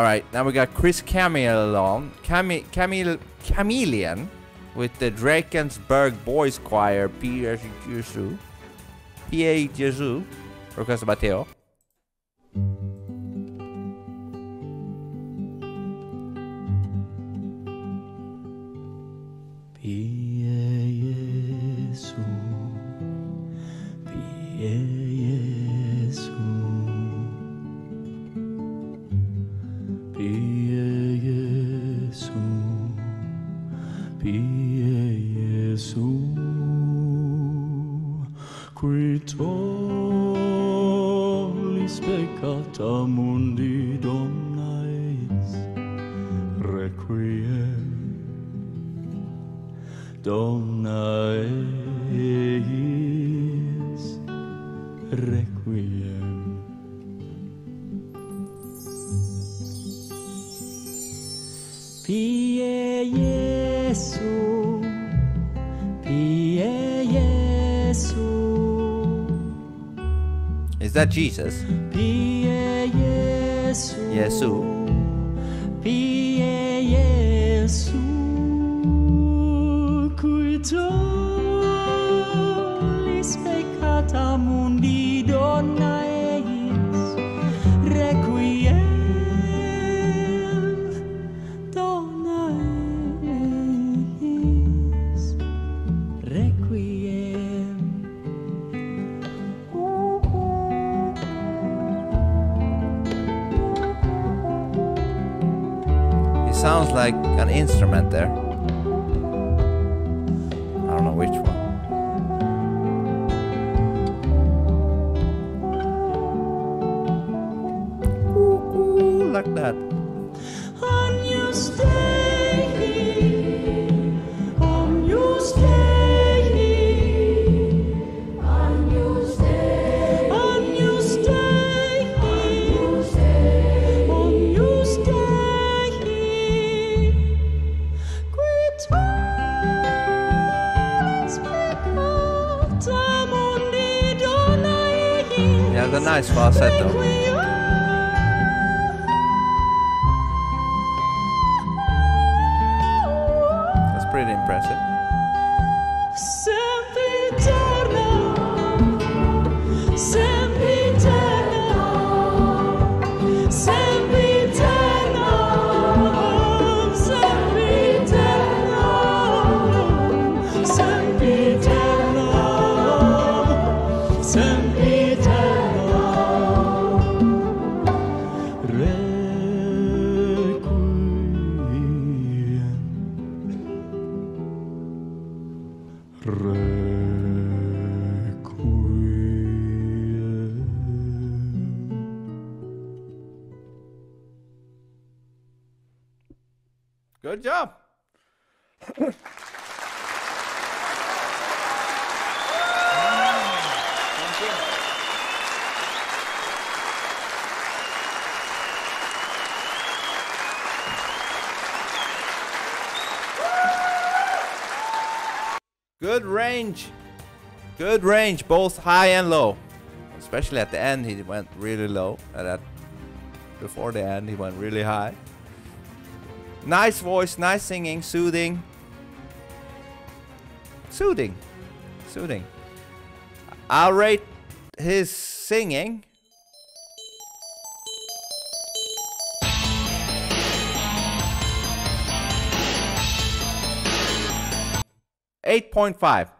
All right, now we got Chris Chameleon, Chame, Camille, Chameleon with the Drakensberg Boys Choir, Pie Jesu. Pie Jesu, requested by Theo. Jesu, Pie Pie Jesu, Pie Jesu, qui tollis peccata mundi Domna eis, requiem, Domna eis, requiem. Jesu, Pie Jesu, Is that Jesus? Pie Jesu, Jesu. Pie sounds like an instrument there. Yeah, the nice falsetto. That's pretty impressive. Good job. Good range. Good range, both high and low. Especially at the end, he went really low. And at before the end, he went really high. Nice voice, nice singing, soothing. Soothing. Soothing. I'll rate his singing. Eight point five.